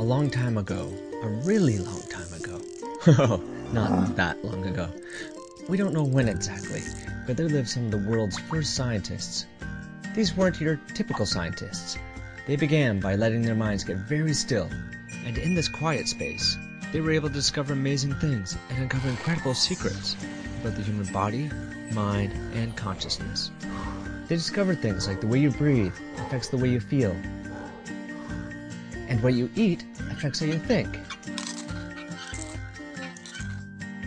A long time ago, a really long time ago. Not uh-huh. that long ago. We don't know when exactly, but there lived some of the world's first scientists. These weren't your typical scientists. They began by letting their minds get very still, and in this quiet space, they were able to discover amazing things and uncover incredible secrets about the human body, mind, and consciousness. They discovered things like the way you breathe affects the way you feel, and what you eat affects how you think.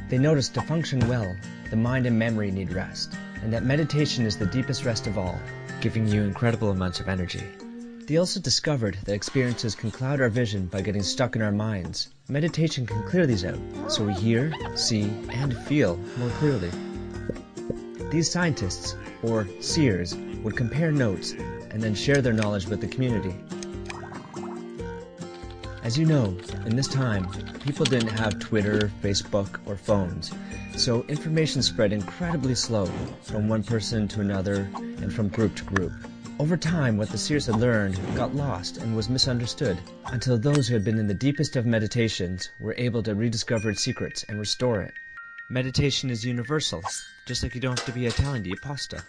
They noticed to function well, the mind and memory need rest, and that meditation is the deepest rest of all, giving you incredible amounts of energy. They also discovered that experiences can cloud our vision by getting stuck in our minds. Meditation can clear these out, so we hear, see, and feel more clearly. These scientists, or seers, would compare notes and then share their knowledge with the community. As you know, in this time, people didn't have Twitter, Facebook, or phones, so information spread incredibly slow from one person to another and from group to group. Over time, what the seers had learned got lost and was misunderstood, until those who had been in the deepest of meditations were able to rediscover its secrets and restore it. Meditation is universal, just like you don't have to be Italian to eat pasta.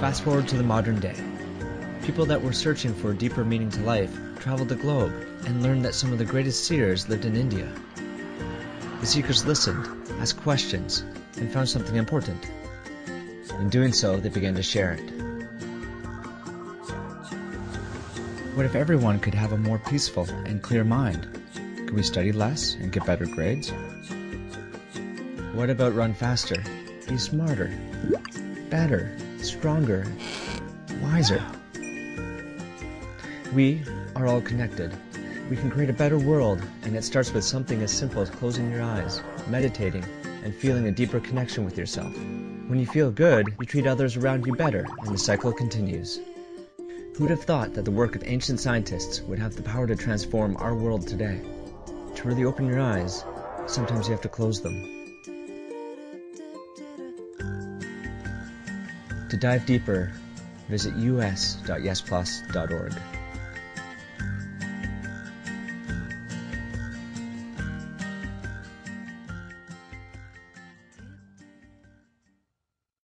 Fast forward to the modern day. People that were searching for a deeper meaning to life traveled the globe and learned that some of the greatest seers lived in India. The seekers listened, asked questions, and found something important. In doing so, they began to share it. What if everyone could have a more peaceful and clear mind? Could we study less and get better grades? What about run faster, be smarter, better, stronger, wiser? We are all connected. We can create a better world, and it starts with something as simple as closing your eyes, meditating, and feeling a deeper connection with yourself. When you feel good, you treat others around you better, and the cycle continues. Who'd have thought that the work of ancient scientists would have the power to transform our world today? To really open your eyes, sometimes you have to close them. To dive deeper, visit us.yesplus.org.